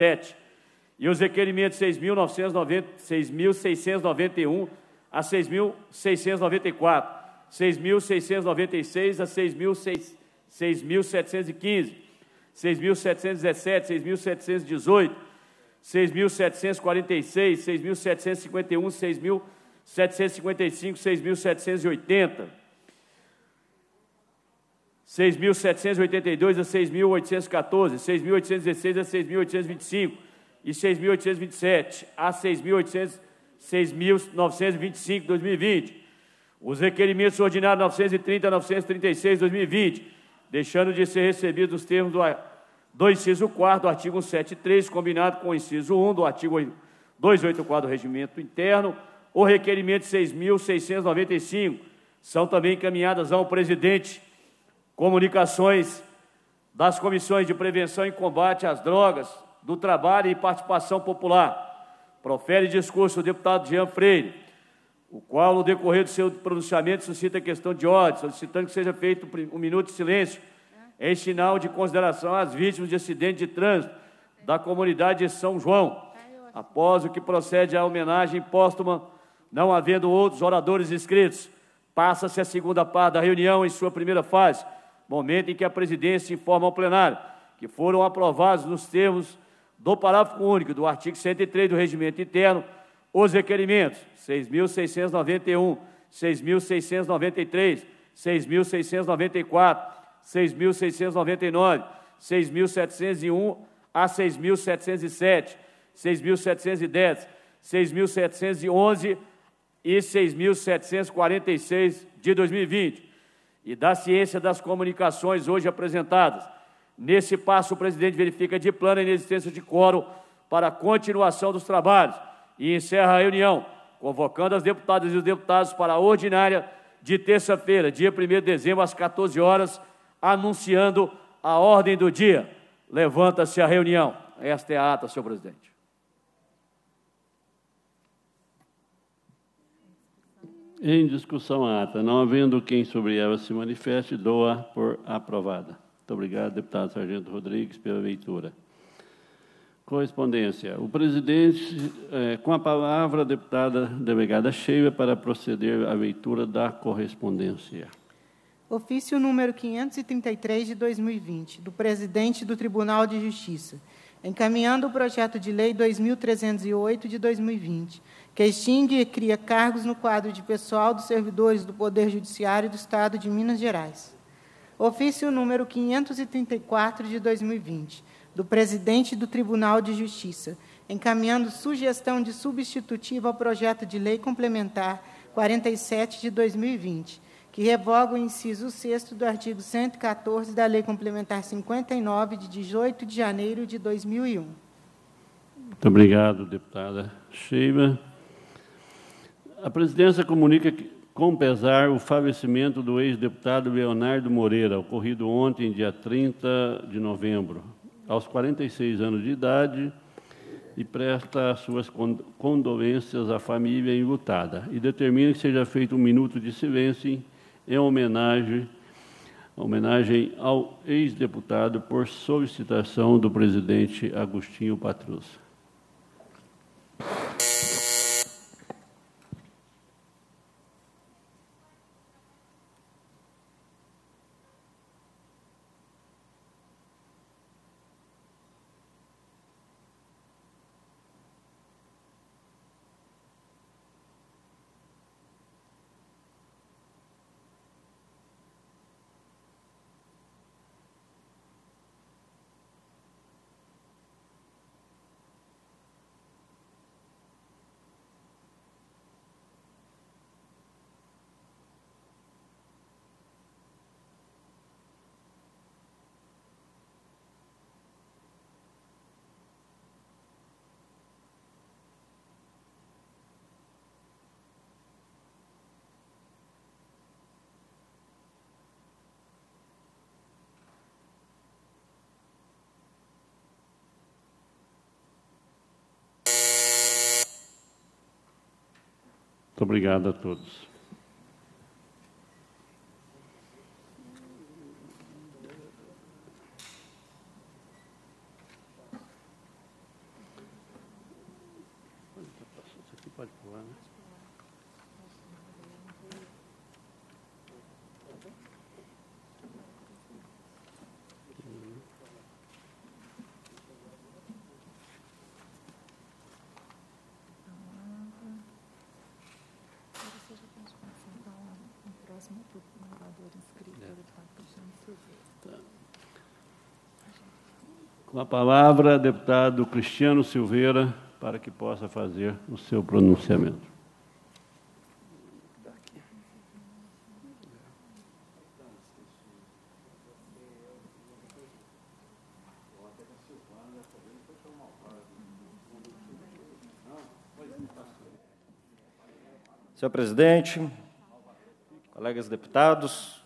7. E os requerimentos 6.691 a 6.694, 6.696 a 6.715, 6.717, 6.718, 6.746, 6.751, 6.755, 6.780, 6.782 a 6.814, 6.816 a 6.825 e 6.827 a 6.925 2020. Os requerimentos ordinários 930 a 936 2020, deixando de ser recebidos os termos do, do inciso 4 do artigo 173, combinado com o inciso 1 do artigo 284 do Regimento Interno, o requerimento 6.695 são também encaminhadas ao presidente comunicações das comissões de prevenção e combate às drogas, do trabalho e participação popular. Profere discurso o deputado Jean Freire, o qual, no decorrer do seu pronunciamento, suscita questão de ordem, solicitando que seja feito um minuto de silêncio em sinal de consideração às vítimas de acidente de trânsito da comunidade de São João, após o que procede à homenagem póstuma, não havendo outros oradores inscritos. Passa-se a segunda parte da reunião em sua primeira fase, momento em que a presidência informa ao plenário que foram aprovados nos termos do parágrafo único do artigo 103 do Regimento Interno os requerimentos 6.691, 6.693, 6.694, 6.699, 6.701 a 6.707, 6.710, 6.711 e 6.746 de 2020 e da ciência das comunicações hoje apresentadas. Nesse passo, o presidente verifica de plano a inexistência de quórum para a continuação dos trabalhos e encerra a reunião, convocando as deputadas e os deputados para a ordinária de terça-feira, dia 1 de dezembro, às 14 horas, anunciando a ordem do dia. Levanta-se a reunião. Esta é a ata, senhor presidente. Em discussão a ata, não havendo quem sobre ela se manifeste, doa por aprovada. Muito obrigado, deputado Sargento Rodrigues, pela leitura. Correspondência. O presidente, é, com a palavra, a deputada delegada Sheila, para proceder à leitura da correspondência. Ofício número 533 de 2020, do presidente do Tribunal de Justiça, encaminhando o projeto de lei 2308 de 2020 que extingue e cria cargos no quadro de pessoal dos servidores do Poder Judiciário do Estado de Minas Gerais. Ofício número 534 de 2020, do presidente do Tribunal de Justiça, encaminhando sugestão de substitutiva ao projeto de lei complementar 47 de 2020, que revoga o inciso 6 do artigo 114 da Lei Complementar 59 de 18 de janeiro de 2001. Muito obrigado, deputada Sheila. A presidência comunica que, com pesar o falecimento do ex-deputado Leonardo Moreira, ocorrido ontem, dia 30 de novembro, aos 46 anos de idade, e presta suas condolências à família enlutada e determina que seja feito um minuto de silêncio em homenagem, homenagem ao ex-deputado por solicitação do presidente Agostinho Patrus. obrigado a todos. Tá pode pular, né? Com a palavra, deputado Cristiano Silveira, para que possa fazer o seu pronunciamento. Senhor presidente, colegas deputados,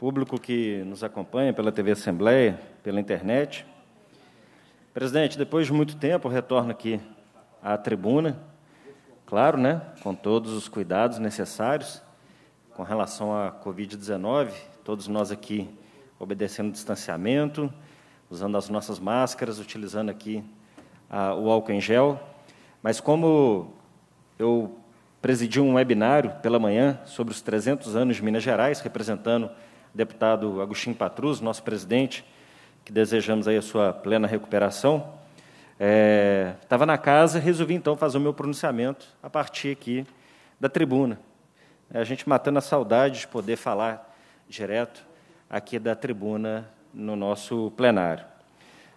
público que nos acompanha pela TV Assembleia, pela internet. Presidente, depois de muito tempo, retorno aqui à tribuna, claro, né, com todos os cuidados necessários com relação à Covid-19, todos nós aqui obedecendo o distanciamento, usando as nossas máscaras, utilizando aqui a, o álcool em gel. Mas como eu presidi um webinário pela manhã sobre os 300 anos de Minas Gerais, representando deputado Agostinho Patrus, nosso presidente, que desejamos aí a sua plena recuperação. Estava é, na casa resolvi então fazer o meu pronunciamento a partir aqui da tribuna. É, a gente matando a saudade de poder falar direto aqui da tribuna no nosso plenário.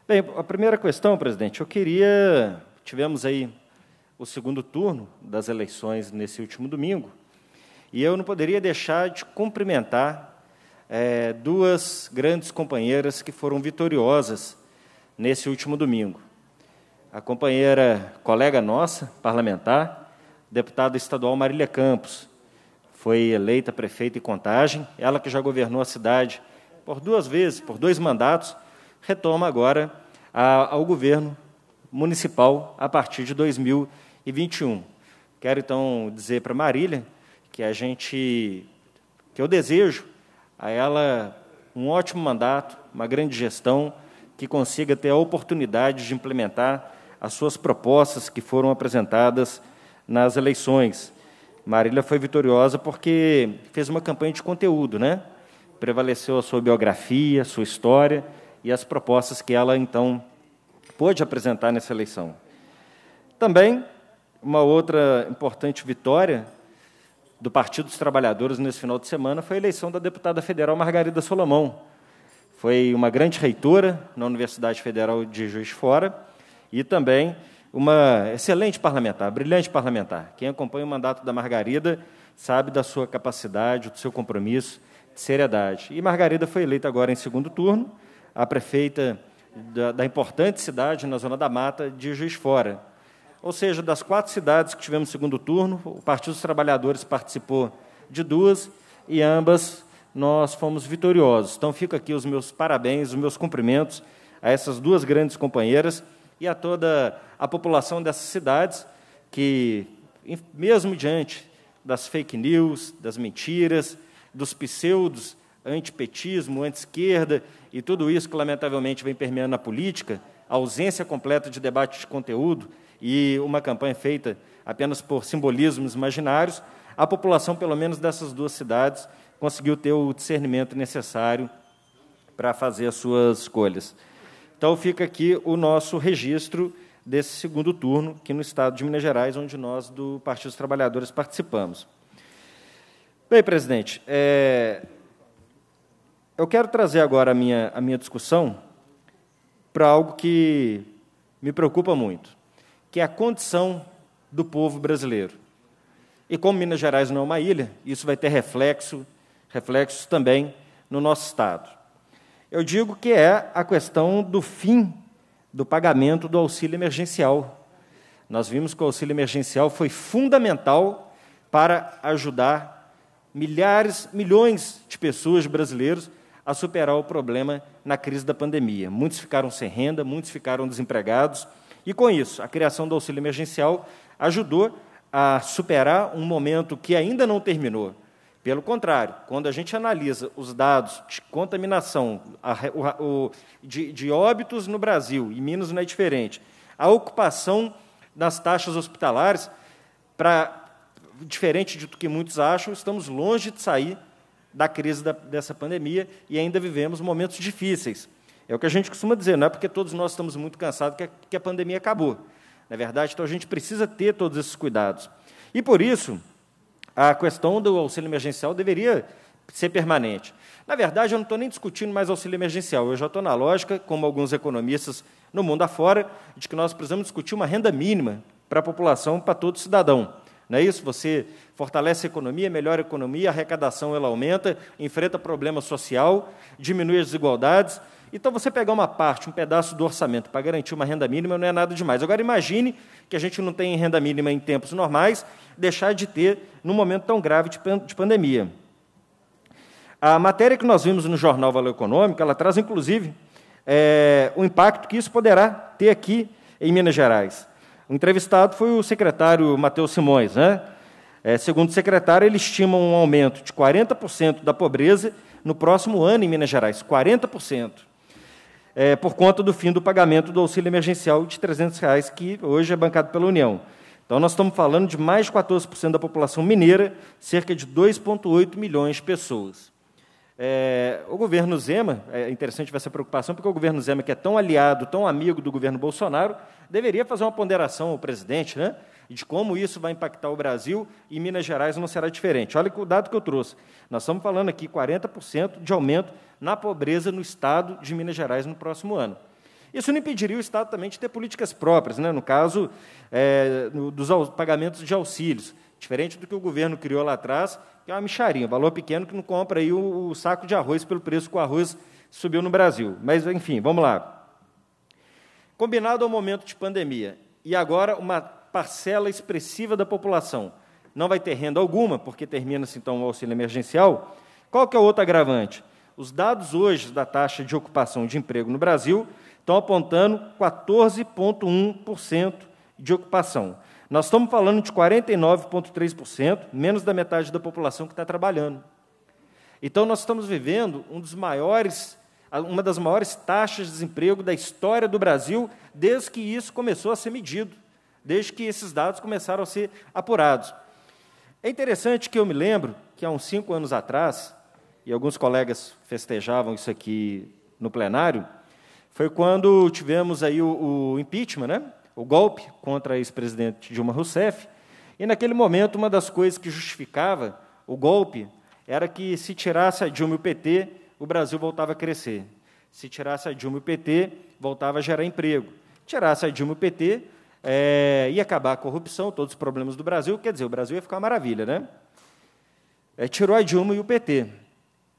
Bem, a primeira questão, presidente, eu queria. Tivemos aí o segundo turno das eleições nesse último domingo, e eu não poderia deixar de cumprimentar é, duas grandes companheiras que foram vitoriosas nesse último domingo. A companheira, colega nossa, parlamentar, deputada estadual Marília Campos, foi eleita prefeita em Contagem, ela que já governou a cidade por duas vezes, por dois mandatos, retoma agora a, ao governo municipal a partir de 2021. Quero então dizer para Marília que a gente que eu desejo a ela um ótimo mandato, uma grande gestão, que consiga ter a oportunidade de implementar as suas propostas que foram apresentadas nas eleições. Marília foi vitoriosa porque fez uma campanha de conteúdo, né? Prevaleceu a sua biografia, a sua história e as propostas que ela então pôde apresentar nessa eleição. Também uma outra importante vitória do Partido dos Trabalhadores nesse final de semana foi a eleição da deputada federal Margarida Solomão. Foi uma grande reitora na Universidade Federal de Juiz de Fora e também uma excelente parlamentar, brilhante parlamentar. Quem acompanha o mandato da Margarida sabe da sua capacidade, do seu compromisso, de seriedade. E Margarida foi eleita agora em segundo turno, a prefeita da, da importante cidade na Zona da Mata de Juiz de Fora. Ou seja, das quatro cidades que tivemos segundo turno, o Partido dos Trabalhadores participou de duas e ambas nós fomos vitoriosos. Então, fica aqui os meus parabéns, os meus cumprimentos a essas duas grandes companheiras e a toda a população dessas cidades que, mesmo diante das fake news, das mentiras, dos pseudos antipetismo, anti-esquerda e tudo isso que, lamentavelmente, vem permeando a política, a ausência completa de debate de conteúdo, e uma campanha feita apenas por simbolismos imaginários, a população, pelo menos dessas duas cidades, conseguiu ter o discernimento necessário para fazer as suas escolhas. Então, fica aqui o nosso registro desse segundo turno, aqui no estado de Minas Gerais, onde nós, do Partido dos Trabalhadores, participamos. Bem, presidente, é... eu quero trazer agora a minha, a minha discussão para algo que me preocupa muito que é a condição do povo brasileiro. E como Minas Gerais não é uma ilha, isso vai ter reflexo, reflexos também no nosso Estado. Eu digo que é a questão do fim do pagamento do auxílio emergencial. Nós vimos que o auxílio emergencial foi fundamental para ajudar milhares, milhões de pessoas brasileiros a superar o problema na crise da pandemia. Muitos ficaram sem renda, muitos ficaram desempregados e com isso, a criação do auxílio emergencial ajudou a superar um momento que ainda não terminou. Pelo contrário, quando a gente analisa os dados de contaminação, a, o, o, de, de, óbitos no Brasil, e Minas não é diferente, a ocupação nas taxas hospitalares, para diferente do que muitos acham, estamos longe de sair da crise da, dessa pandemia e ainda vivemos momentos difíceis. É o que a gente costuma dizer, não é porque todos nós estamos muito cansados que a, que a pandemia acabou. Na é verdade, então a gente precisa ter todos esses cuidados. E por isso, a questão do auxílio emergencial deveria ser permanente. Na verdade, eu não estou nem discutindo mais auxílio emergencial, eu já estou na lógica, como alguns economistas no mundo afora, de que nós precisamos discutir uma renda mínima para a população, para todo cidadão. Não é isso? Você fortalece a economia, melhora a economia, a arrecadação ela aumenta, enfrenta problema social, diminui as desigualdades. Então, você pegar uma parte, um pedaço do orçamento para garantir uma renda mínima não é nada demais. Agora, imagine que a gente não tem renda mínima em tempos normais, deixar de ter num momento tão grave de pandemia. A matéria que nós vimos no jornal Valor Econômico, ela traz, inclusive, é, o impacto que isso poderá ter aqui em Minas Gerais. O entrevistado foi o secretário Matheus Simões. Né? É, segundo o secretário, ele estima um aumento de 40% da pobreza no próximo ano em Minas Gerais, 40%, é, por conta do fim do pagamento do auxílio emergencial de 300 reais, que hoje é bancado pela União. Então, nós estamos falando de mais de 14% da população mineira, cerca de 2,8 milhões de pessoas. É, o governo Zema, é interessante essa preocupação, porque o governo Zema, que é tão aliado, tão amigo do governo Bolsonaro, deveria fazer uma ponderação ao presidente, né, de como isso vai impactar o Brasil e Minas Gerais não será diferente. Olha o dado que eu trouxe. Nós estamos falando aqui 40% de aumento na pobreza no estado de Minas Gerais no próximo ano. Isso não impediria o Estado também de ter políticas próprias, né? no caso é, dos pagamentos de auxílios, diferente do que o governo criou lá atrás, que é uma micharinha, um valor pequeno que não compra aí o, o saco de arroz pelo preço que o arroz subiu no Brasil. Mas, enfim, vamos lá. Combinado ao momento de pandemia, e agora uma parcela expressiva da população não vai ter renda alguma, porque termina-se então o auxílio emergencial, qual que é o outro agravante? Os dados hoje da taxa de ocupação de emprego no Brasil estão apontando 14,1% de ocupação. Nós estamos falando de 49,3%, menos da metade da população que está trabalhando. Então, nós estamos vivendo um dos maiores, uma das maiores taxas de desemprego da história do Brasil, desde que isso começou a ser medido, desde que esses dados começaram a ser apurados. É interessante que eu me lembro que há uns cinco anos atrás, e alguns colegas festejavam isso aqui no plenário, foi quando tivemos aí o, o impeachment, né? o golpe contra a ex-presidente Dilma Rousseff. E, naquele momento, uma das coisas que justificava o golpe era que, se tirasse a Dilma e o PT, o Brasil voltava a crescer. Se tirasse a Dilma e o PT, voltava a gerar emprego. Tirasse a Dilma e o PT, é, ia acabar a corrupção, todos os problemas do Brasil, quer dizer, o Brasil ia ficar uma maravilha, né? É, tirou a Dilma e o PT.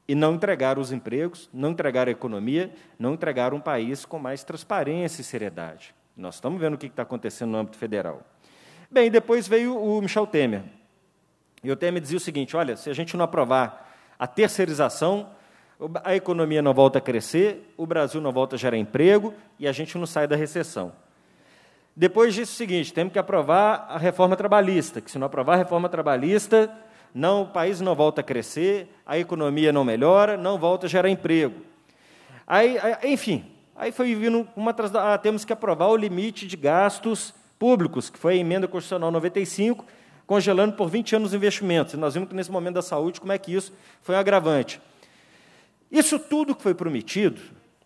E não entregaram os empregos, não entregaram a economia, não entregaram um país com mais transparência e seriedade. Nós estamos vendo o que está acontecendo no âmbito federal. Bem, depois veio o Michel Temer. E o Temer dizia o seguinte: olha, se a gente não aprovar a terceirização, a economia não volta a crescer, o Brasil não volta a gerar emprego e a gente não sai da recessão. Depois disso, o seguinte: temos que aprovar a reforma trabalhista, que se não aprovar a reforma trabalhista, não, o país não volta a crescer, a economia não melhora, não volta a gerar emprego. Aí, enfim, Aí foi vindo uma atrás da. Ah, temos que aprovar o limite de gastos públicos, que foi a emenda constitucional 95, congelando por 20 anos os investimentos. E nós vimos que nesse momento da saúde, como é que isso foi um agravante. Isso tudo que foi prometido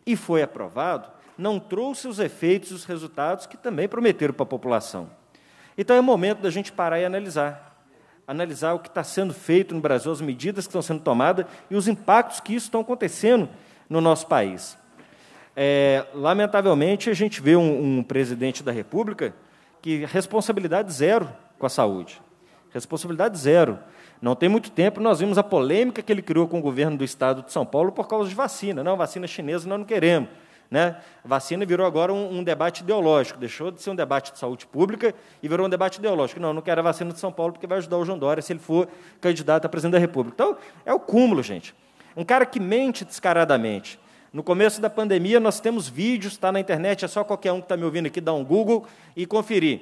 e foi aprovado não trouxe os efeitos os resultados que também prometeram para a população. Então é momento da gente parar e analisar. Analisar o que está sendo feito no Brasil, as medidas que estão sendo tomadas e os impactos que isso estão acontecendo no nosso país. É, lamentavelmente, a gente vê um, um, presidente da República que responsabilidade zero com a saúde. Responsabilidade zero. Não tem muito tempo, nós vimos a polêmica que ele criou com o governo do estado de São Paulo por causa de vacina. Não, vacina chinesa nós não queremos. Né? Vacina virou agora um, um, debate ideológico, deixou de ser um debate de saúde pública e virou um debate ideológico. Não, não quero a vacina de São Paulo porque vai ajudar o João Dória se ele for candidato a presidente da República. Então, é o cúmulo, gente. Um cara que mente descaradamente, no começo da pandemia, nós temos vídeos, está na internet, é só qualquer um que está me ouvindo aqui dar um Google e conferir.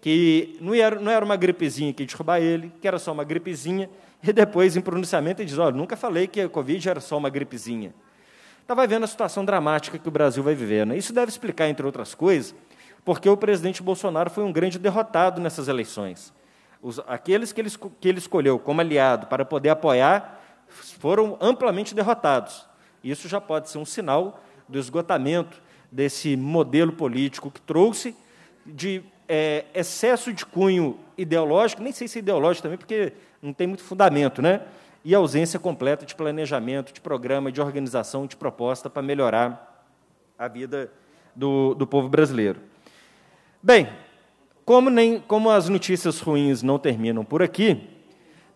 Que não era, não era uma gripezinha que ia derrubar ele, que era só uma gripezinha, e depois, em pronunciamento, ele diz: Olha, nunca falei que a Covid era só uma gripezinha. Estava vendo a situação dramática que o Brasil vai viver. Né? Isso deve explicar, entre outras coisas, porque o presidente Bolsonaro foi um grande derrotado nessas eleições. Os, aqueles que ele, que ele escolheu como aliado para poder apoiar foram amplamente derrotados. Isso já pode ser um sinal do esgotamento desse modelo político que trouxe de é, excesso de cunho ideológico, nem sei se é ideológico também, porque não tem muito fundamento, né? E ausência completa de planejamento, de programa, de organização, de proposta para melhorar a vida do, do povo brasileiro. Bem, como, nem, como as notícias ruins não terminam por aqui,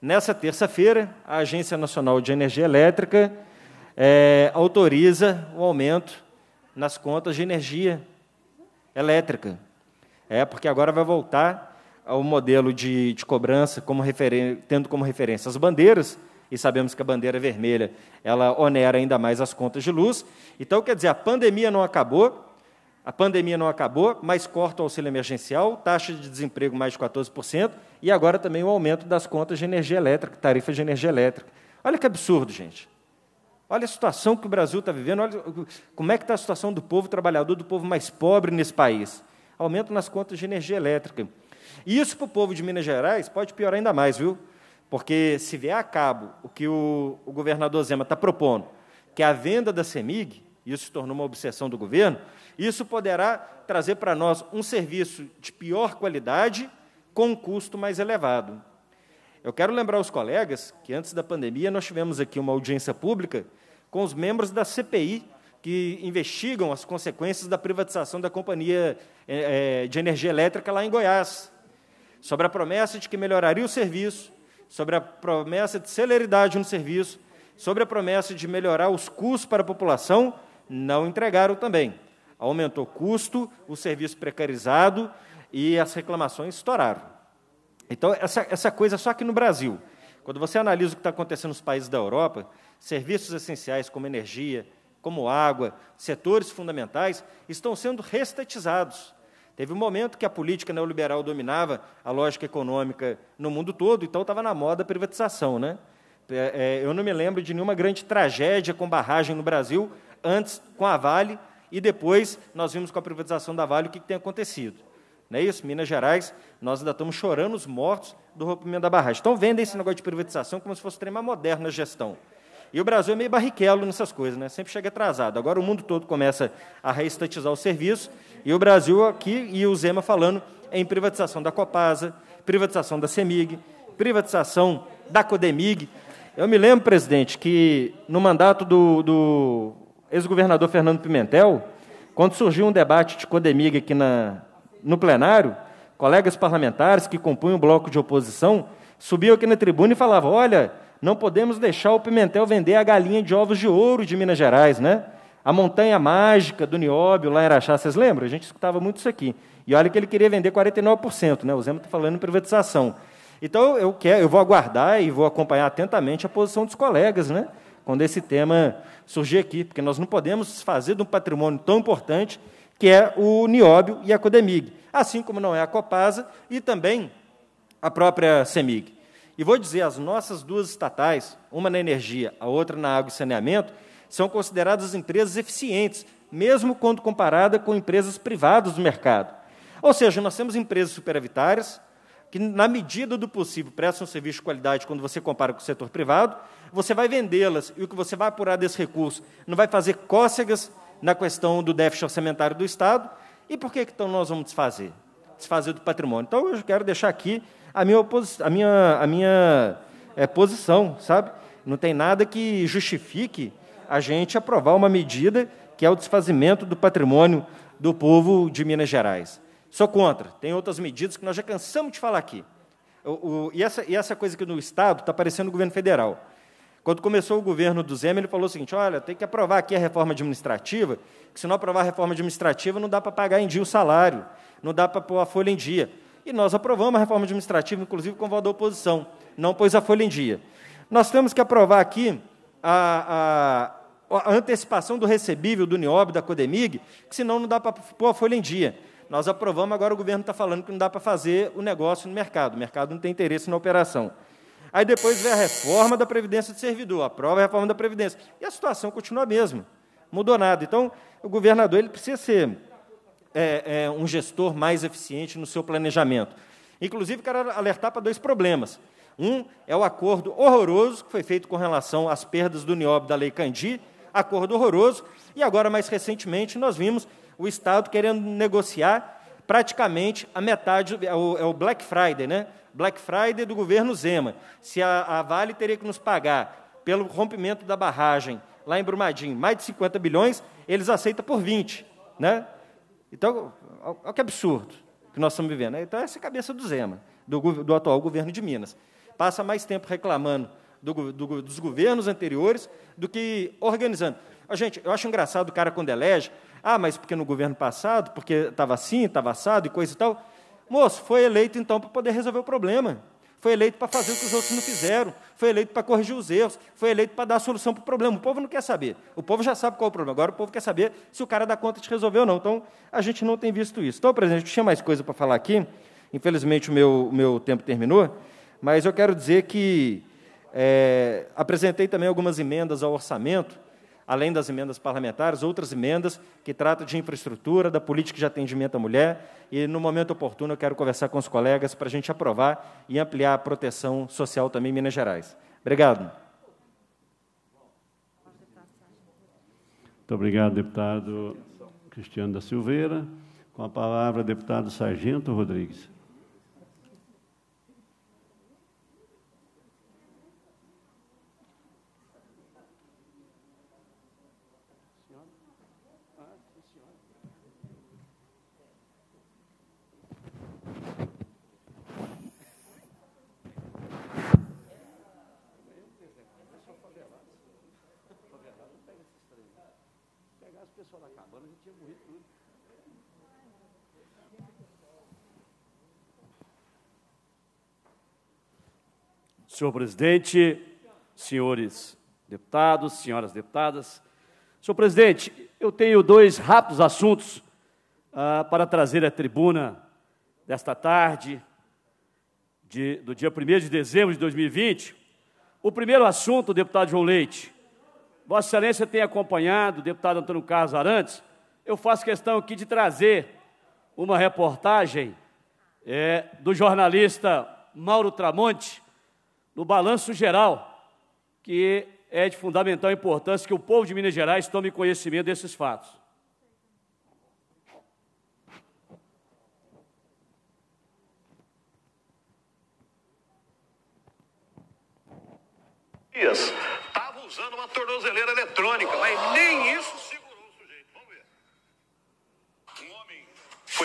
nessa terça-feira, a Agência Nacional de Energia Elétrica é, autoriza o aumento nas contas de energia elétrica. É, porque agora vai voltar ao modelo de, de cobrança, como tendo como referência as bandeiras, e sabemos que a bandeira vermelha ela onera ainda mais as contas de luz. Então, quer dizer, a pandemia não acabou, a pandemia não acabou, mas corta o auxílio emergencial, taxa de desemprego mais de 14%, e agora também o aumento das contas de energia elétrica, tarifa de energia elétrica. Olha que absurdo, gente. Olha a situação que o Brasil está vivendo, olha como é que está a situação do povo trabalhador, do povo mais pobre nesse país. Aumento nas contas de energia elétrica. E isso para o povo de Minas Gerais pode piorar ainda mais, viu? Porque se vier a cabo o que o, o governador Zema está propondo, que é a venda da CEMIG, isso se tornou uma obsessão do governo, isso poderá trazer para nós um serviço de pior qualidade com um custo mais elevado. Eu quero lembrar aos colegas que antes da pandemia nós tivemos aqui uma audiência pública com os membros da CPI que investigam as consequências da privatização da companhia é, de energia elétrica lá em Goiás, sobre a promessa de que melhoraria o serviço, sobre a promessa de celeridade no serviço, sobre a promessa de melhorar os custos para a população, não entregaram também. Aumentou o custo, o serviço precarizado e as reclamações estouraram. Então, essa, essa coisa só aqui no Brasil. Quando você analisa o que está acontecendo nos países da Europa, serviços essenciais como energia, como água, setores fundamentais, estão sendo restatizados. Teve um momento que a política neoliberal dominava a lógica econômica no mundo todo, então estava na moda a privatização. Né? É, é, eu não me lembro de nenhuma grande tragédia com barragem no Brasil, antes com a Vale, e depois nós vimos com a privatização da Vale o que, que tem acontecido. Não é isso? Minas Gerais, nós ainda estamos chorando os mortos do rompimento da barragem. Então vendem esse negócio de privatização como se fosse trema moderna a gestão. E o Brasil é meio barriquelo nessas coisas, né? sempre chega atrasado. Agora o mundo todo começa a reestatizar o serviço, e o Brasil aqui, e o Zema falando em privatização da Copasa, privatização da CEMIG, privatização da Codemig. Eu me lembro, presidente, que no mandato do, do ex-governador Fernando Pimentel, quando surgiu um debate de Codemig aqui na, no plenário, colegas parlamentares que compunham o bloco de oposição subiam aqui na tribuna e falavam: olha não podemos deixar o Pimentel vender a galinha de ovos de ouro de Minas Gerais, né? A montanha mágica do Nióbio, lá em Araxá, vocês lembram? A gente escutava muito isso aqui. E olha que ele queria vender 49%, né? O Zema está falando em privatização. Então, eu, quero, eu vou aguardar e vou acompanhar atentamente a posição dos colegas, né? Quando esse tema surgir aqui, porque nós não podemos fazer de um patrimônio tão importante que é o Nióbio e a Codemig, assim como não é a Copasa e também a própria CEMIG. E vou dizer, as nossas duas estatais, uma na energia, a outra na água e saneamento, são consideradas empresas eficientes, mesmo quando comparada com empresas privadas do mercado. Ou seja, nós temos empresas superavitárias, que, na medida do possível, prestam um serviço de qualidade quando você compara com o setor privado, você vai vendê-las e o que você vai apurar desse recurso não vai fazer cócegas na questão do déficit orçamentário do Estado. E por que então nós vamos desfazer? Desfazer do patrimônio. Então, eu quero deixar aqui a minha, a minha, a minha é, posição, sabe? Não tem nada que justifique a gente aprovar uma medida que é o desfazimento do patrimônio do povo de Minas Gerais. Sou contra. Tem outras medidas que nós já cansamos de falar aqui. O, o, e, essa, e essa coisa que no Estado está parecendo o governo federal. Quando começou o governo do Zema, ele falou o seguinte: olha, tem que aprovar aqui a reforma administrativa, que se não aprovar a reforma administrativa, não dá para pagar em dia o salário, não dá para pôr a folha em dia. E nós aprovamos a reforma administrativa, inclusive com voto da oposição, não pôs a folha em dia. Nós temos que aprovar aqui a, a, a antecipação do recebível do NIOB, da Codemig, que senão não dá para pôr a folha em dia. Nós aprovamos, agora o governo está falando que não dá para fazer o negócio no mercado, o mercado não tem interesse na operação. Aí depois vem a reforma da Previdência do Servidor, aprova a reforma da Previdência. E a situação continua a mesma, mudou nada. Então, o governador ele precisa ser é, é, um gestor mais eficiente no seu planejamento. Inclusive, quero alertar para dois problemas. Um é o acordo horroroso que foi feito com relação às perdas do Nióbio da Lei Candi, acordo horroroso, e agora, mais recentemente, nós vimos o Estado querendo negociar praticamente a metade, é o, é o Black Friday, né? Black Friday do governo Zema. Se a, a Vale teria que nos pagar pelo rompimento da barragem lá em Brumadinho mais de 50 bilhões, eles aceitam por 20. Né? Então, olha que absurdo que nós estamos vivendo. Então, essa é a cabeça do Zema, do, do atual governo de Minas passa mais tempo reclamando do, do, dos governos anteriores do que organizando. Gente, eu acho engraçado o cara quando elege, ah, mas porque no governo passado, porque estava assim, estava assado e coisa e tal. Moço, foi eleito então para poder resolver o problema. Foi eleito para fazer o que os outros não fizeram. Foi eleito para corrigir os erros. Foi eleito para dar solução para o problema. O povo não quer saber. O povo já sabe qual é o problema. Agora o povo quer saber se o cara dá conta de resolver ou não. Então, a gente não tem visto isso. Então, presidente, tinha mais coisa para falar aqui. Infelizmente, o meu, meu tempo terminou. Mas eu quero dizer que é, apresentei também algumas emendas ao orçamento, além das emendas parlamentares, outras emendas que tratam de infraestrutura, da política de atendimento à mulher, e no momento oportuno eu quero conversar com os colegas para a gente aprovar e ampliar a proteção social também em Minas Gerais. Obrigado. Muito obrigado, deputado Cristiano da Silveira. Com a palavra, deputado Sargento Rodrigues. Senhor presidente, senhores deputados, senhoras deputadas. Senhor presidente, eu tenho dois rápidos assuntos ah, para trazer à tribuna desta tarde, de, do dia 1 de dezembro de 2020. O primeiro assunto, deputado João Leite. Vossa Excelência tem acompanhado, deputado Antônio Carlos Arantes. Eu faço questão aqui de trazer uma reportagem é, do jornalista Mauro Tramonte, no balanço geral, que é de fundamental importância que o povo de Minas Gerais tome conhecimento desses fatos. Estava usando uma tornozeleira eletrônica, mas nem isso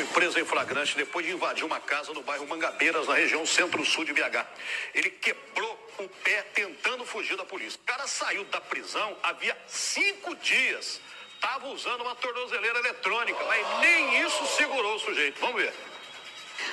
foi preso em flagrante depois de invadir uma casa no bairro Mangabeiras, na região centro-sul de BH. Ele quebrou o pé tentando fugir da polícia. O cara saiu da prisão havia cinco dias. Estava usando uma tornozeleira eletrônica, mas nem isso segurou o sujeito. Vamos ver.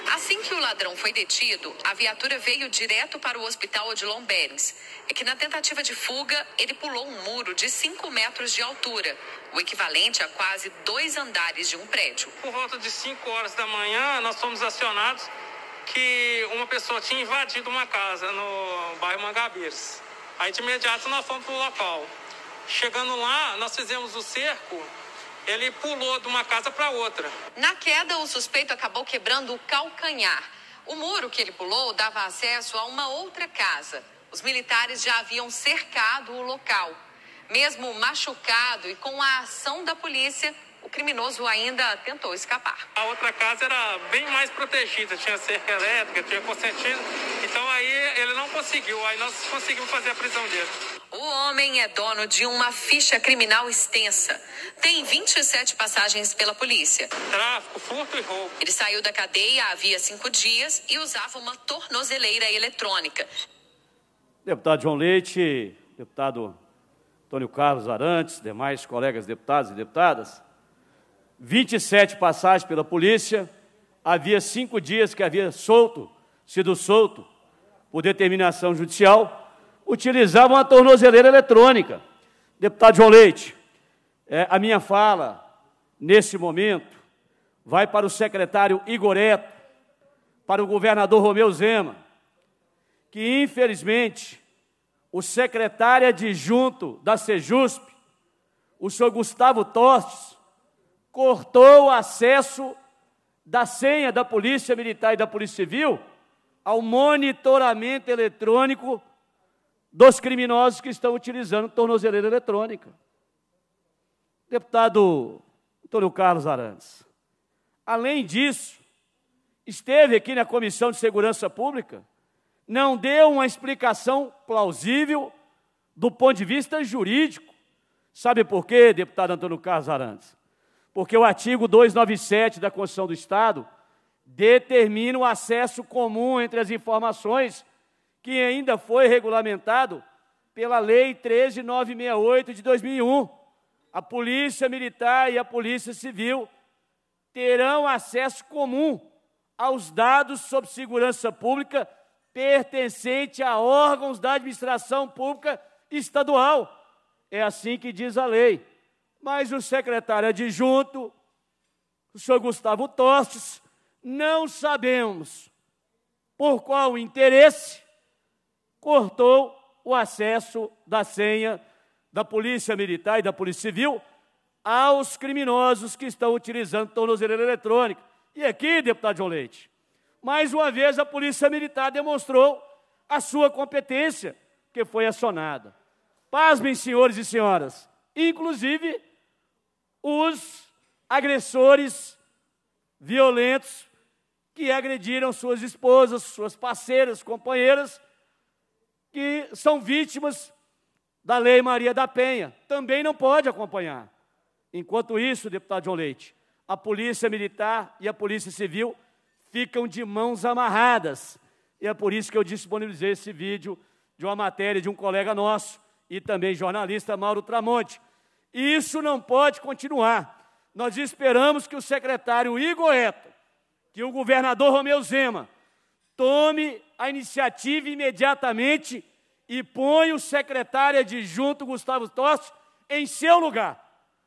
Assim que o ladrão foi detido, a viatura veio direto para o hospital Odilon Berens. É que na tentativa de fuga, ele pulou um muro de 5 metros de altura, o equivalente a quase dois andares de um prédio. Por volta de 5 horas da manhã, nós fomos acionados que uma pessoa tinha invadido uma casa no bairro Mangabeiros. Aí de imediato nós fomos para o local. Chegando lá, nós fizemos o cerco ele pulou de uma casa para outra. Na queda, o suspeito acabou quebrando o calcanhar. O muro que ele pulou dava acesso a uma outra casa. Os militares já haviam cercado o local. Mesmo machucado e com a ação da polícia, o criminoso ainda tentou escapar. A outra casa era bem mais protegida, tinha cerca elétrica, tinha consentina. Então aí ele não conseguiu, aí nós conseguimos fazer a prisão dele. O homem é dono de uma ficha criminal extensa. Tem 27 passagens pela polícia. Tráfico, furto e roubo. Ele saiu da cadeia havia cinco dias e usava uma tornozeleira eletrônica. Deputado João Leite, deputado Antônio Carlos Arantes, demais colegas deputados e deputadas, 27 passagens pela polícia, havia cinco dias que havia solto, sido solto por determinação judicial, utilizavam a tornozeleira eletrônica. Deputado João Leite, é, a minha fala, nesse momento, vai para o secretário Igoreto, para o governador Romeu Zema, que infelizmente o secretário adjunto da Sejusp, o senhor Gustavo Tostes, cortou o acesso da senha da Polícia Militar e da Polícia Civil ao monitoramento eletrônico dos criminosos que estão utilizando tornozeleira eletrônica. Deputado Antônio Carlos Arantes, além disso, esteve aqui na Comissão de Segurança Pública, não deu uma explicação plausível do ponto de vista jurídico. Sabe por quê, deputado Antônio Carlos Arantes? Porque o artigo 297 da Constituição do Estado determina o acesso comum entre as informações que ainda foi regulamentado pela Lei 13968 de 2001. A Polícia Militar e a Polícia Civil terão acesso comum aos dados sobre segurança pública pertencente a órgãos da administração pública estadual. É assim que diz a lei. Mas o secretário adjunto, o senhor Gustavo Tostes, não sabemos por qual interesse cortou o acesso da senha da Polícia Militar e da Polícia Civil aos criminosos que estão utilizando tornozeleira eletrônica. E aqui, deputado João Leite, mais uma vez a Polícia Militar demonstrou a sua competência, que foi acionada. Pasmem, senhores e senhoras, inclusive os agressores violentos que agrediram suas esposas, suas parceiras, companheiras, que são vítimas da Lei Maria da Penha. Também não pode acompanhar. Enquanto isso, deputado João Leite, a Polícia Militar e a Polícia Civil ficam de mãos amarradas. E é por isso que eu disponibilizei esse vídeo de uma matéria de um colega nosso e também jornalista Mauro Tramonte. Isso não pode continuar. Nós esperamos que o secretário Igor Eto, que o governador Romeu Zema, tome a iniciativa imediatamente e ponha o secretário adjunto Gustavo Tosse em seu lugar.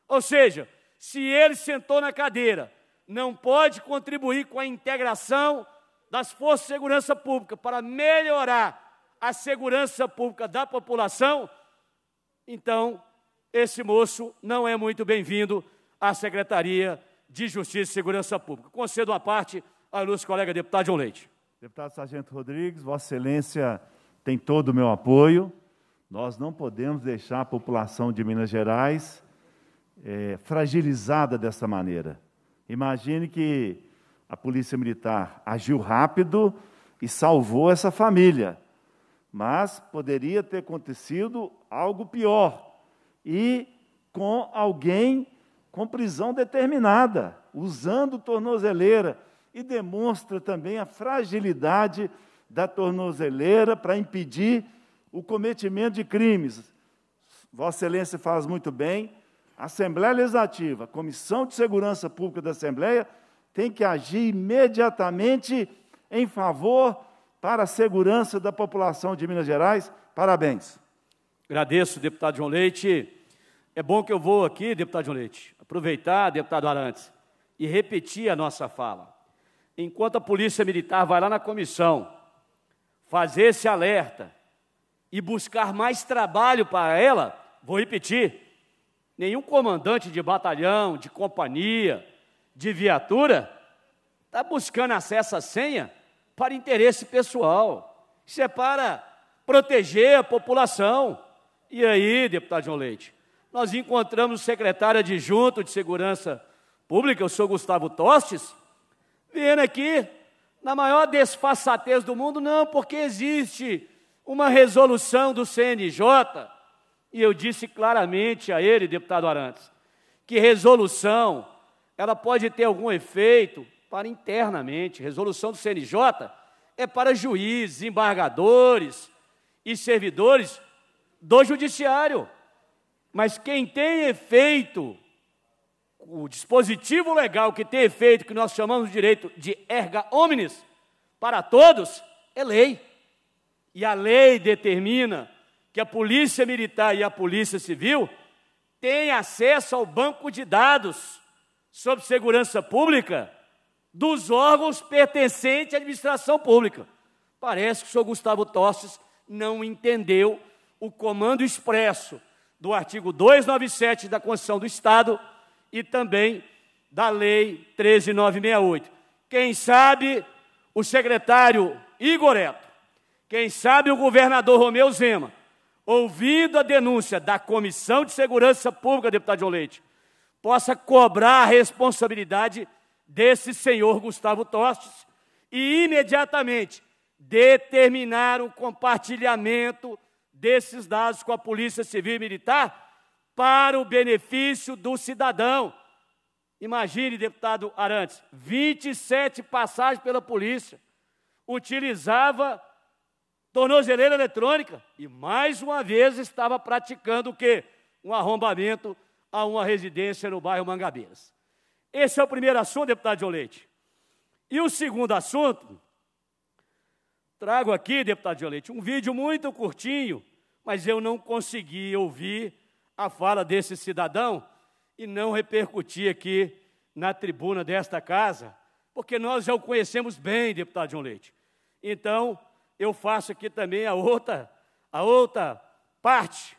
Ou seja, se ele sentou na cadeira, não pode contribuir com a integração das forças de segurança pública para melhorar a segurança pública da população, então esse moço não é muito bem-vindo à Secretaria de Justiça e Segurança Pública. Concedo uma parte ao ilustre colega deputado João Leite. Deputado Sargento Rodrigues, Vossa Excelência tem todo o meu apoio. Nós não podemos deixar a população de Minas Gerais é, fragilizada dessa maneira. Imagine que a Polícia Militar agiu rápido e salvou essa família, mas poderia ter acontecido algo pior e com alguém com prisão determinada, usando tornozeleira, e demonstra também a fragilidade da tornozeleira para impedir o cometimento de crimes. Vossa Excelência faz muito bem, Assembleia Legislativa, Comissão de Segurança Pública da Assembleia, tem que agir imediatamente em favor para a segurança da população de Minas Gerais. Parabéns. Agradeço, deputado João Leite. É bom que eu vou aqui, deputado João Leite, aproveitar, deputado Arantes, e repetir a nossa fala. Enquanto a Polícia Militar vai lá na comissão fazer esse alerta e buscar mais trabalho para ela, vou repetir, Nenhum comandante de batalhão, de companhia, de viatura está buscando acesso à senha para interesse pessoal. Isso é para proteger a população. E aí, deputado João Leite, nós encontramos o secretário adjunto de Segurança Pública, o senhor Gustavo Tostes, vendo aqui, na maior desfaçatez do mundo, não, porque existe uma resolução do CNJ e eu disse claramente a ele, deputado Arantes, que resolução, ela pode ter algum efeito para internamente. Resolução do CNJ é para juízes, embargadores e servidores do judiciário. Mas quem tem efeito, o dispositivo legal que tem efeito, que nós chamamos de direito de erga omnes, para todos, é lei. E a lei determina que a Polícia Militar e a Polícia Civil têm acesso ao banco de dados sobre segurança pública dos órgãos pertencentes à administração pública. Parece que o senhor Gustavo Tostes não entendeu o comando expresso do artigo 297 da Constituição do Estado e também da Lei 13968. Quem sabe o secretário Igor Eto, quem sabe o governador Romeu Zema, ouvindo a denúncia da Comissão de Segurança Pública, deputado João Leite, possa cobrar a responsabilidade desse senhor Gustavo Tostes e imediatamente determinar o compartilhamento desses dados com a Polícia Civil e Militar para o benefício do cidadão. Imagine, deputado Arantes, 27 passagens pela polícia, utilizava tornozeleira eletrônica e mais uma vez estava praticando o quê? Um arrombamento a uma residência no bairro Mangabeiras. Esse é o primeiro assunto, deputado João Leite. E o segundo assunto, trago aqui, deputado João Leite, um vídeo muito curtinho, mas eu não consegui ouvir a fala desse cidadão e não repercutir aqui na tribuna desta casa, porque nós já o conhecemos bem, deputado João Leite. Então, eu faço aqui também a outra, a outra parte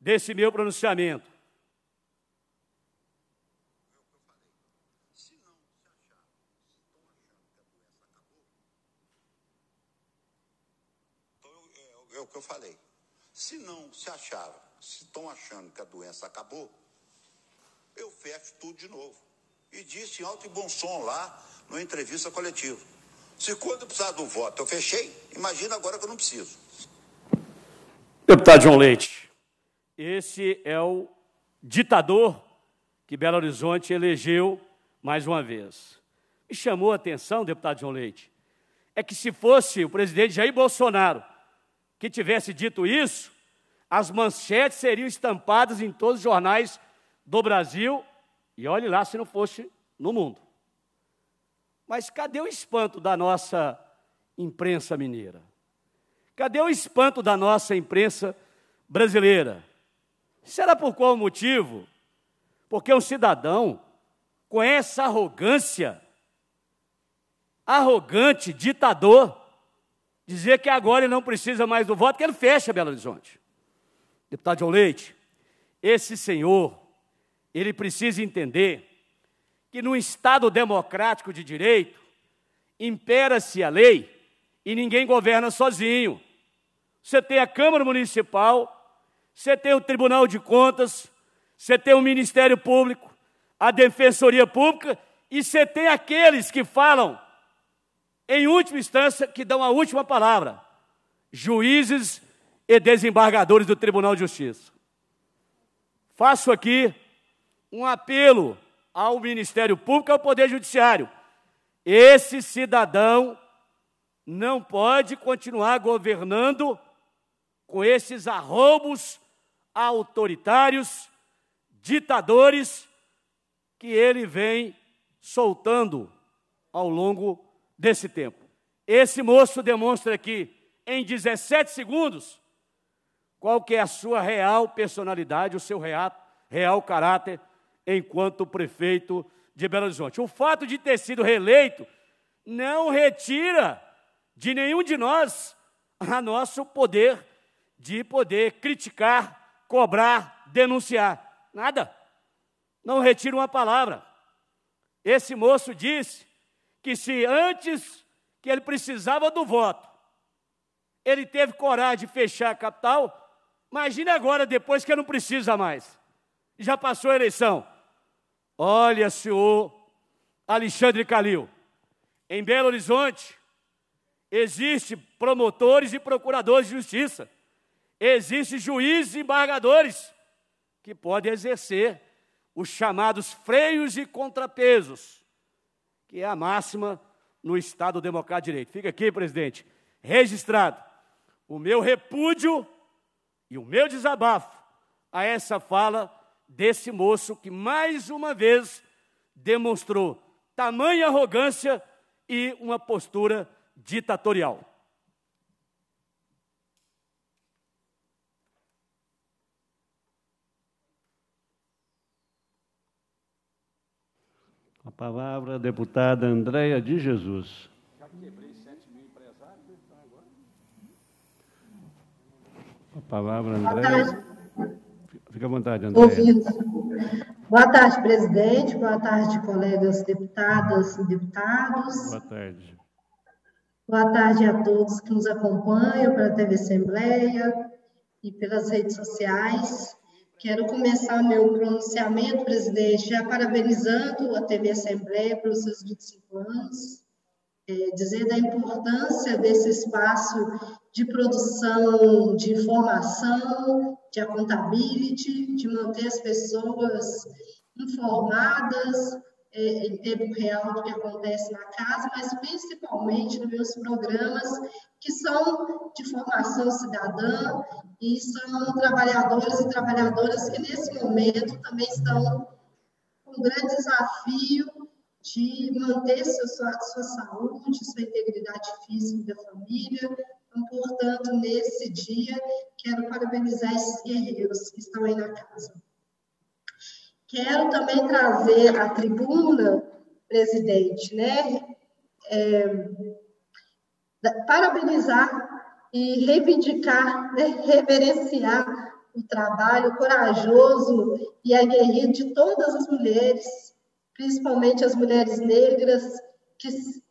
desse meu pronunciamento. É o que eu falei. Se não se acharam, se estão achando que a doença acabou, eu fecho tudo de novo. E disse em alto e bom som lá, numa entrevista coletiva. Se quando precisar do voto eu fechei, imagina agora que eu não preciso. Deputado João Leite, esse é o ditador que Belo Horizonte elegeu mais uma vez. Me chamou a atenção, deputado João Leite, é que se fosse o presidente Jair Bolsonaro que tivesse dito isso, as manchetes seriam estampadas em todos os jornais do Brasil e olhe lá se não fosse no mundo. Mas cadê o espanto da nossa imprensa mineira? Cadê o espanto da nossa imprensa brasileira? Será por qual motivo? Porque um cidadão com essa arrogância, arrogante, ditador, dizer que agora ele não precisa mais do voto, que ele fecha Belo Horizonte. Deputado João Leite, esse senhor, ele precisa entender que no Estado democrático de direito, impera-se a lei e ninguém governa sozinho. Você tem a Câmara Municipal, você tem o Tribunal de Contas, você tem o Ministério Público, a Defensoria Pública e você tem aqueles que falam, em última instância, que dão a última palavra: juízes e desembargadores do Tribunal de Justiça. Faço aqui um apelo ao Ministério Público e ao Poder Judiciário. Esse cidadão não pode continuar governando com esses arroubos autoritários, ditadores, que ele vem soltando ao longo desse tempo. Esse moço demonstra aqui, em 17 segundos, qual que é a sua real personalidade, o seu real, real caráter enquanto prefeito de Belo Horizonte. O fato de ter sido reeleito não retira de nenhum de nós a nosso poder de poder criticar, cobrar, denunciar. Nada. Não retira uma palavra. Esse moço disse que se antes que ele precisava do voto, ele teve coragem de fechar a capital, imagine agora depois que ele não precisa mais. Já passou a eleição. Olha, senhor Alexandre Calil, em Belo Horizonte existe promotores e procuradores de justiça, existe juízes e embargadores que podem exercer os chamados freios e contrapesos, que é a máxima no Estado Democrático de Direito. Fica aqui, presidente, registrado o meu repúdio e o meu desabafo a essa fala desse moço que mais uma vez demonstrou tamanha arrogância e uma postura ditatorial. Palavra a deputada Andréia de Jesus. Já quebrei 7 mil empresários, então agora. A palavra, Andréia. Fica à vontade, André. Boa tarde, presidente. Boa tarde, colegas deputadas e deputados. Boa tarde. Boa tarde a todos que nos acompanham pela TV Assembleia e pelas redes sociais. Quero começar meu pronunciamento, presidente, já parabenizando a TV Assembleia pelos seus 25 anos, é, dizer da importância desse espaço de produção de informação, de accountability, de manter as pessoas informadas é, em tempo real do que acontece na casa, mas principalmente nos meus programas que são de formação cidadã e são trabalhadores e trabalhadoras que nesse momento também estão com um grande desafio de manter sua, sua saúde, sua integridade física da família, então, portanto, nesse dia, quero parabenizar esses guerreiros que estão aí na casa. Quero também trazer à tribuna, presidente, né, é, parabenizar e reivindicar, né, reverenciar o trabalho corajoso e aguerrido de todas as mulheres, principalmente as mulheres negras, que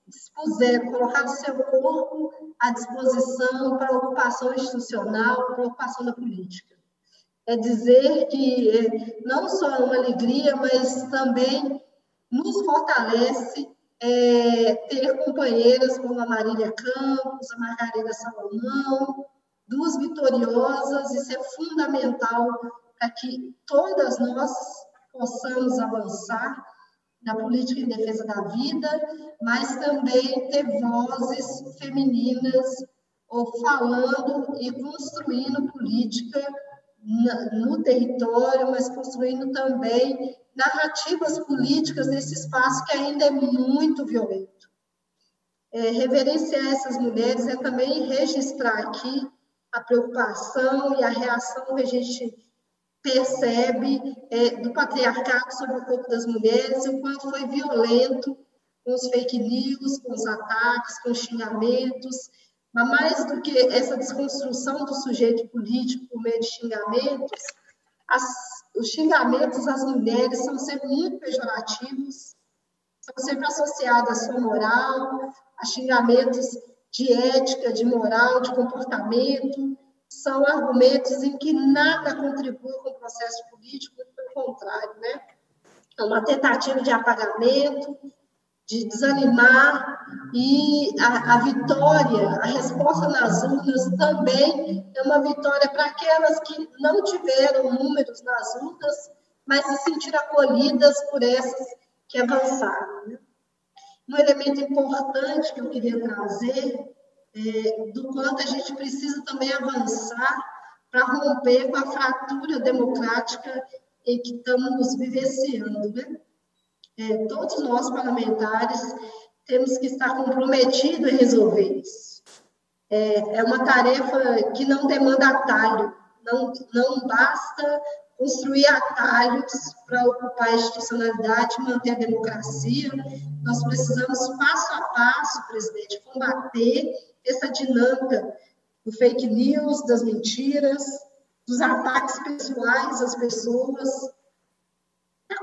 dispuseram, colocaram seu corpo à disposição para a ocupação institucional, para a ocupação da política. É dizer que é, não só é uma alegria, mas também nos fortalece é, ter companheiras como a Marília Campos, a Margarida Salomão, duas vitoriosas, isso é fundamental para que todas nós possamos avançar na política em defesa da vida, mas também ter vozes femininas ou falando e construindo política no território, mas construindo também narrativas políticas nesse espaço que ainda é muito violento. É, reverenciar essas mulheres é também registrar aqui a preocupação e a reação que a gente percebe é, do patriarcado sobre o corpo das mulheres e o quanto foi violento com os fake news, com os ataques, com os xingamentos, mas mais do que essa desconstrução do sujeito político por meio de xingamentos, as, os xingamentos às mulheres são sempre muito pejorativos, são sempre associados à sua moral, a xingamentos de ética, de moral, de comportamento, são argumentos em que nada contribui com o processo político, pelo contrário, né? É uma tentativa de apagamento, de desanimar, e a, a, vitória, a resposta nas urnas também é uma vitória para aquelas que não tiveram números nas urnas, mas se sentiram acolhidas por essas que avançaram. Né? Um elemento importante que eu queria trazer é, do quanto a gente precisa também avançar para romper com a fratura democrática em que estamos vivenciando. Né? É, todos nós, parlamentares, temos que estar comprometidos em resolver isso. É, é uma tarefa que não demanda atalho, não, não basta construir atalhos para ocupar a institucionalidade, manter a democracia. Nós precisamos, passo a passo, presidente, combater essa dinâmica do fake news, das mentiras, dos ataques pessoais às pessoas,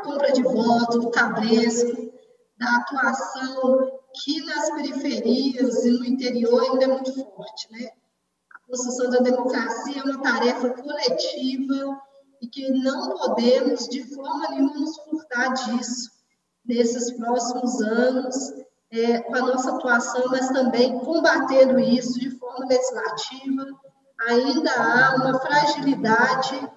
compra de voto, do cabresco, da atuação que nas periferias e no interior ainda é muito forte, né? A construção da democracia é uma tarefa coletiva e que não podemos, de forma nenhuma, nos furtar disso nesses próximos anos, é, com a nossa atuação, mas também combatendo isso de forma legislativa. Ainda há uma fragilidade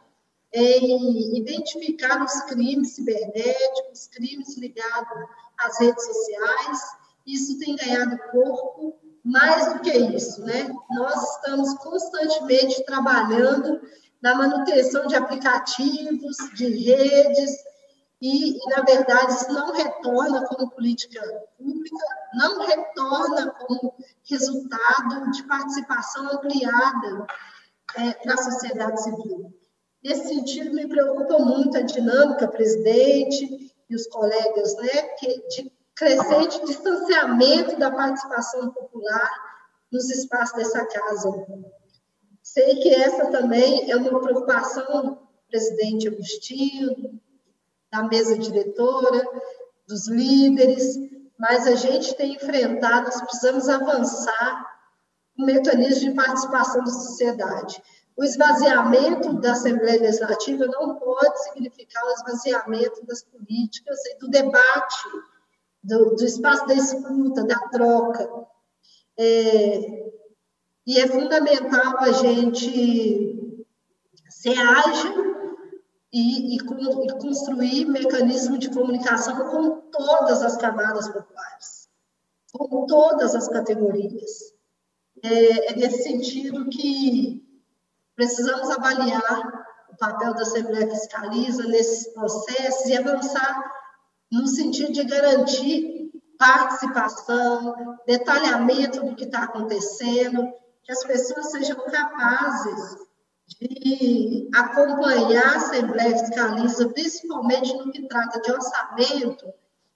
em identificar os crimes cibernéticos, crimes ligados às redes sociais. Isso tem ganhado corpo. Mais do que isso, né? Nós estamos constantemente trabalhando na manutenção de aplicativos, de redes, e, e, na verdade, isso não retorna como política pública, não retorna como resultado de participação ampliada é, para a sociedade civil. Nesse sentido, me preocupa muito a dinâmica, presidente e os colegas, né, que, de crescente distanciamento da participação popular nos espaços dessa casa. Sei que essa também é uma preocupação, presidente Agostinho, da mesa diretora, dos líderes, mas a gente tem enfrentado, nós precisamos avançar o mecanismo de participação da sociedade. O esvaziamento da Assembleia Legislativa não pode significar o esvaziamento das políticas e do debate, do, do espaço da escuta, da troca. É, e é fundamental a gente ser ágil e, e, e construir mecanismos de comunicação com todas as camadas populares, com todas as categorias. É, é nesse sentido que Precisamos avaliar o papel da Assembleia Fiscaliza nesses processos e avançar no sentido de garantir participação, detalhamento do que está acontecendo, que as pessoas sejam capazes de acompanhar a Assembleia Fiscaliza, principalmente no que trata de orçamento,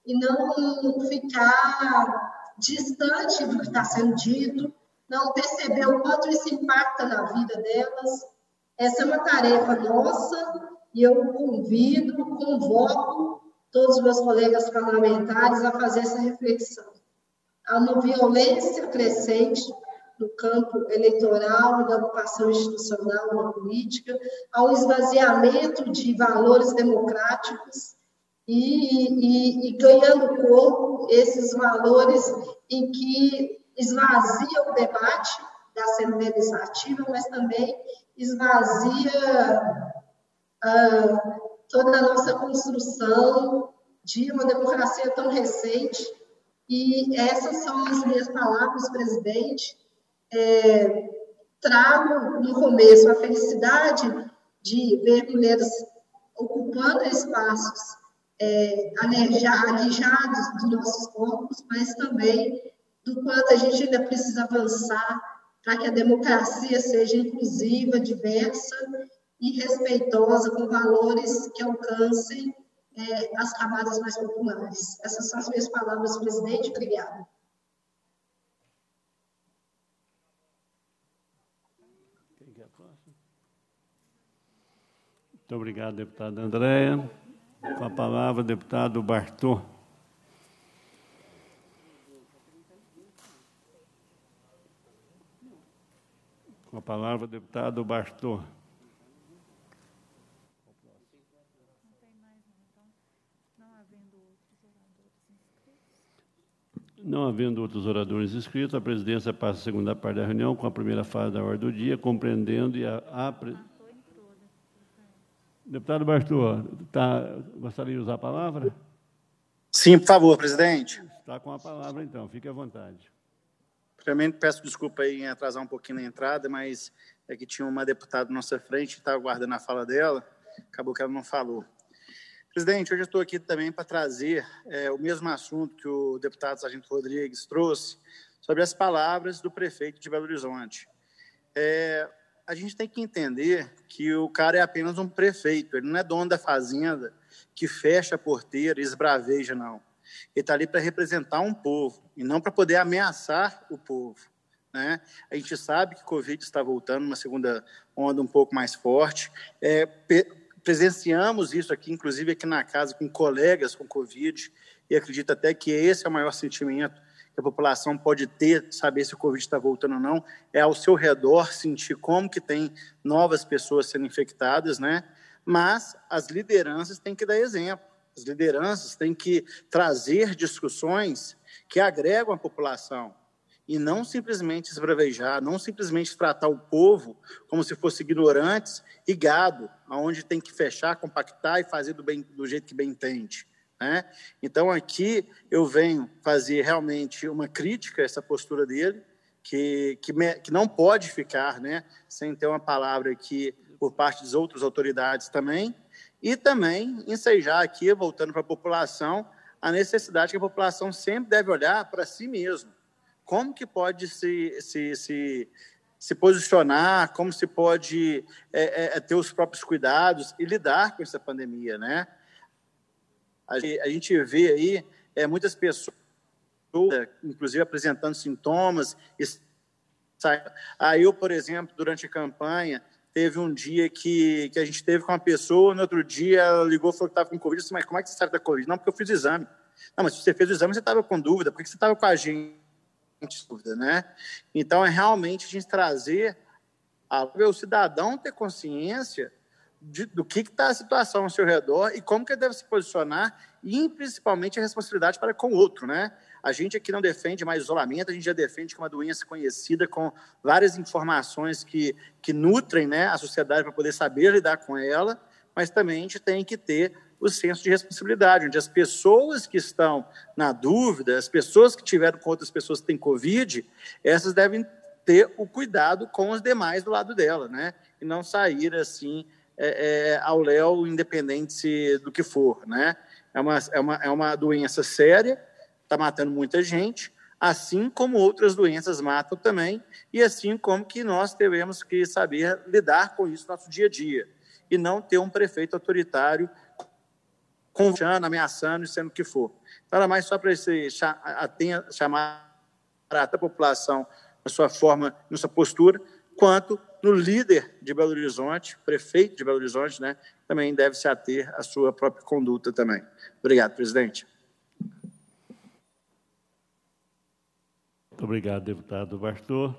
e não ficar distante do que está sendo dito, não perceber o quanto isso impacta na vida delas. Essa é uma tarefa nossa e eu convido, convoco todos os meus colegas parlamentares a fazer essa reflexão. Há uma violência crescente no campo eleitoral e da ocupação institucional na política, há um esvaziamento de valores democráticos e, e, e ganhando corpo esses valores em que esvazia o debate da Assembleia Legislativa, mas também esvazia ah, toda a nossa construção de uma democracia tão recente. E essas são as minhas palavras, presidente. É, trago no começo a felicidade de ver mulheres ocupando espaços é, dos nossos corpos, mas também do quanto a gente ainda precisa avançar para que a democracia seja inclusiva, diversa e respeitosa, com valores que alcancem é, as camadas mais populares. Essas são as minhas palavras, presidente. Obrigada. Muito obrigado, deputada Andréa. Com a palavra, deputado Bartô. A palavra, deputado Bartô. Não havendo outros oradores inscritos, a presidência passa a segunda parte da reunião com a primeira fase da ordem do dia, compreendendo e a. a Deputado Bartô, tá, gostaria de usar a palavra? Sim, por favor, presidente. Está com a palavra, então, fique à vontade. Primeiramente, peço desculpa em atrasar um pouquinho na entrada, mas é que tinha uma deputada na nossa frente, estava aguardando a fala dela, acabou que ela não falou. Presidente, hoje eu estou aqui também para trazer é, o mesmo assunto que o deputado Sargento Rodrigues trouxe, sobre as palavras do prefeito de Belo Horizonte. É, a gente tem que entender que o cara é apenas um prefeito, ele não é dono da fazenda que fecha a porteira e esbraveja, não. Ele está ali para representar um povo e não para poder ameaçar o povo. Né? A gente sabe que o Covid está voltando, uma segunda onda um pouco mais forte. É, presenciamos isso aqui, inclusive aqui na casa, com colegas com Covid, e acredito até que esse é o maior sentimento que a população pode ter, saber se o Covid está voltando ou não, é ao seu redor sentir como que tem novas pessoas sendo infectadas, né? Mas as lideranças têm que dar exemplo. As lideranças têm que trazer discussões que agregam a população e não simplesmente esbravejar, não simplesmente tratar o povo como se fosse ignorantes e gado, aonde tem que fechar, compactar e fazer do, bem, do jeito que bem entende. Né? Então, aqui eu venho fazer realmente uma crítica a essa postura dele, que, que, me, que não pode ficar né, sem ter uma palavra aqui por parte das outras autoridades também, e também ensejar aqui, voltando para a população, a necessidade que a população sempre deve olhar para si mesmo. Como que pode se, se, se, se posicionar, como se pode é, é, é ter os próprios cuidados e lidar com essa pandemia, né? A gente vê aí é, muitas pessoas, inclusive apresentando sintomas. Aí eu, por exemplo, durante a campanha, Teve um dia que, que a gente teve com uma pessoa, no outro dia ela ligou falou que estava com Covid. Eu disse, mas como é que você sabe da Covid? Não, porque eu fiz o exame. Não, mas se você fez o exame, você estava com dúvida. Por que você estava com a gente? Dúvida, né? Então, é realmente a gente trazer a, o cidadão ter consciência de, do que está a situação ao seu redor e como que ele deve se posicionar e, principalmente, a responsabilidade para com o outro, né? A gente aqui não defende mais isolamento, a gente já defende que é uma doença conhecida com várias informações que, que nutrem né, a sociedade para poder saber lidar com ela, mas também a gente tem que ter o senso de responsabilidade, onde as pessoas que estão na dúvida, as pessoas que tiveram com outras pessoas que têm Covid, essas devem ter o cuidado com os demais do lado dela, né? E não sair assim é, é, ao léu, independente do que for, né? É uma, é uma, é uma doença séria, está matando muita gente, assim como outras doenças matam também, e assim como que nós devemos que saber lidar com isso no nosso dia a dia, e não ter um prefeito autoritário confiando, ameaçando, sendo que for. Então, era mais só para chamar a população na sua forma, na sua postura, quanto no líder de Belo Horizonte, prefeito de Belo Horizonte, né, também deve se ater à sua própria conduta também. Obrigado, presidente. Muito obrigado, deputado Bartô.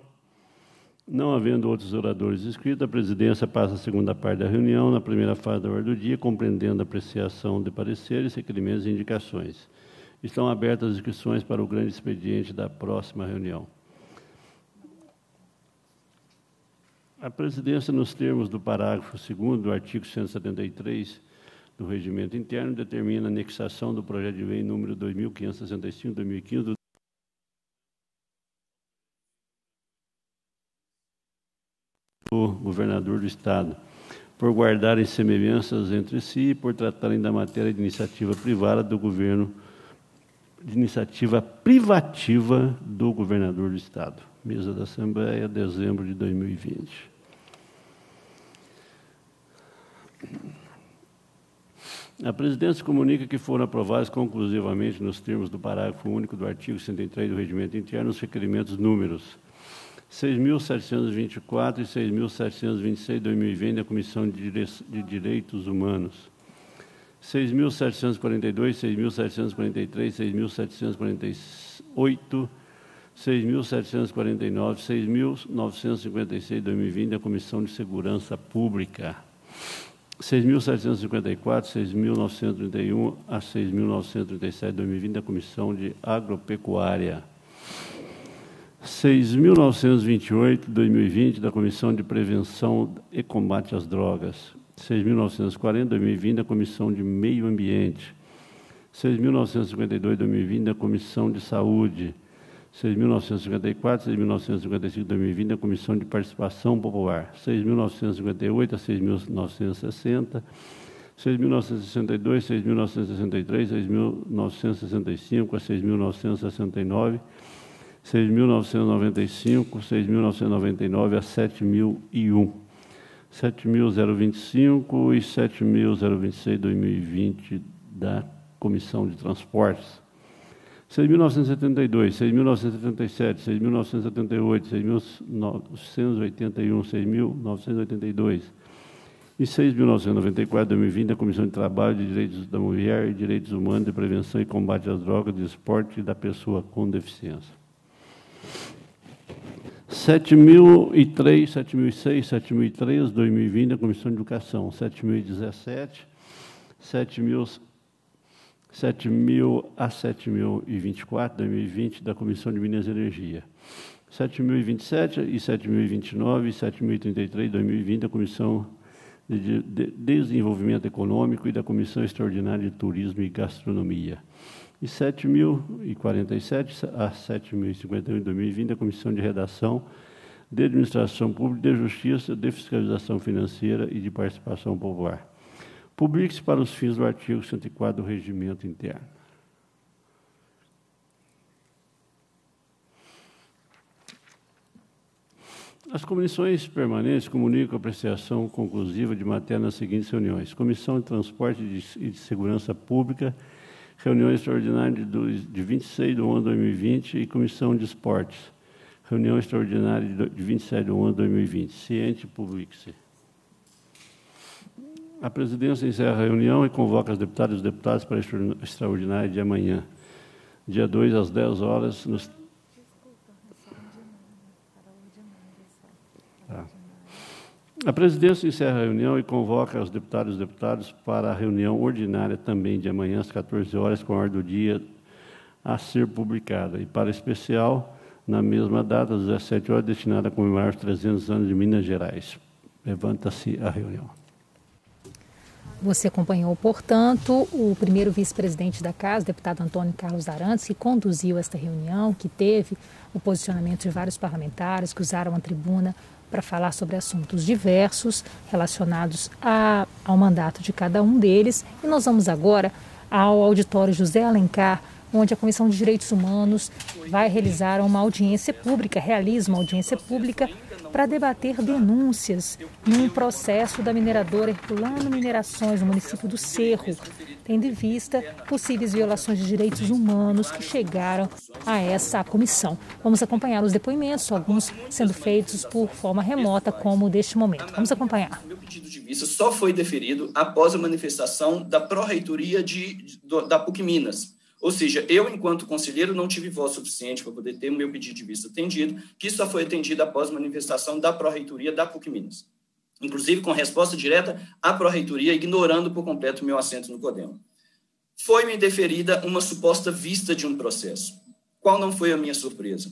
Não havendo outros oradores inscritos, a presidência passa a segunda parte da reunião, na primeira fase da ordem do dia, compreendendo a apreciação de pareceres, requerimentos e indicações. Estão abertas as inscrições para o grande expediente da próxima reunião. A presidência, nos termos do parágrafo 2 do artigo 173 do Regimento Interno, determina a anexação do projeto de lei número 2565-2015 do o governador do Estado, por guardarem semelhanças entre si e por tratarem da matéria de iniciativa privada do governo, de iniciativa privativa do governador do Estado. Mesa da Assembleia, dezembro de 2020. A presidência comunica que foram aprovados conclusivamente, nos termos do parágrafo único do artigo 103 do Regimento Interno, os requerimentos números 6.724 e 6.726 de 2020 da Comissão de Direitos Humanos. 6.742, 6.743, 6.748, 6.749, 6.956 de 2020 da Comissão de Segurança Pública. 6.754, 6.931 a 6.937 de 2020 da Comissão de Agropecuária. 6.928, 2020, da Comissão de Prevenção e Combate às Drogas. 6.940, 2020, da Comissão de Meio Ambiente. 6.952, 2020, da Comissão de Saúde. 6.954, 6.955, 2020, da Comissão de Participação Popular. 6.958 a 6.960. 6.962, 6.963, 6.965 a 6.969 6.995, 6.999 a 7.001. 7.025 e 7.026, 2020, da Comissão de Transportes. 6.972, 6.977, 6.978, 6.981, 6.982 e 6.994, 2020, da Comissão de Trabalho, de Direitos da Mulher e Direitos Humanos, de Prevenção e Combate às Drogas, de Esporte e da Pessoa com Deficiência. 7.003, 7.006, 7.003, 2020, da Comissão de Educação. 7.017, 7.000 7.000 a 7.024, 2020, da Comissão de Minas e Energia. 7.027 e 7.029 e 7.033, 2020, da Comissão de Desenvolvimento Econômico e da Comissão Extraordinária de Turismo e Gastronomia e 7.047 a 7.051 em 2020, da Comissão de Redação, de Administração Pública, de Justiça, de Fiscalização Financeira e de Participação Popular. Publique-se para os fins do artigo 104 do Regimento Interno. As comissões permanentes comunicam a apreciação conclusiva de matéria nas seguintes reuniões: Comissão de Transporte e de Segurança Pública reunião extraordinária de 26 de 1 de 2020 e Comissão de Esportes, reunião extraordinária de 27 de 1 de 2020. Ciente, publique-se. A presidência encerra a reunião e convoca as deputadas e os deputados para a extraordinária de amanhã, dia 2 às 10 horas, nos A presidência encerra a reunião e convoca os deputados e deputadas para a reunião ordinária também de amanhã às 14 horas, com a ordem do dia a ser publicada. E para especial, na mesma data, às 17 horas, destinada a comemorar os 300 anos de Minas Gerais. Levanta-se a reunião. Você acompanhou, portanto, o primeiro vice-presidente da Casa, deputado Antônio Carlos Arantes, que conduziu esta reunião, que teve o posicionamento de vários parlamentares que usaram a tribuna para falar sobre assuntos diversos relacionados a, ao mandato de cada um deles. E nós vamos agora ao auditório José Alencar, onde a Comissão de Direitos Humanos vai realizar uma audiência pública, realiza uma audiência pública para debater denúncias num processo da mineradora Herculano Minerações, no município do Cerro, tendo em vista possíveis violações de direitos humanos que chegaram a essa comissão. Vamos acompanhar os depoimentos, alguns sendo feitos por forma remota, como deste momento. Vamos acompanhar. Meu pedido de vista só foi deferido após a manifestação da pró-reitoria da PUC Minas ou seja, eu, enquanto conselheiro, não tive voz suficiente para poder ter o meu pedido de vista atendido, que só foi atendido após manifestação da Pró-Reitoria da PUC Minas. Inclusive com resposta direta à Pró-Reitoria, ignorando por completo o meu assento no CODEM. Foi-me deferida uma suposta vista de um processo. Qual não foi a minha surpresa?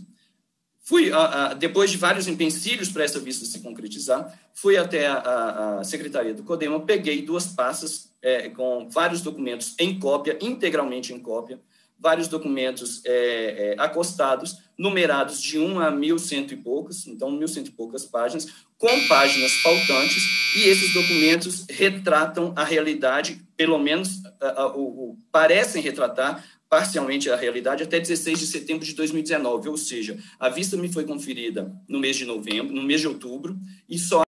Fui, depois de vários empecilhos para essa vista se concretizar, fui até a, a Secretaria do CODEMA, peguei duas passas é, com vários documentos em cópia, integralmente em cópia, vários documentos é, é, acostados, numerados de 1 a 1.100 e poucas, então 1.100 e poucas páginas, com páginas faltantes, e esses documentos retratam a realidade, pelo menos a, a, o, parecem retratar parcialmente a realidade até 16 de setembro de 2019, ou seja, a vista me foi conferida no mês de novembro, no mês de outubro, e só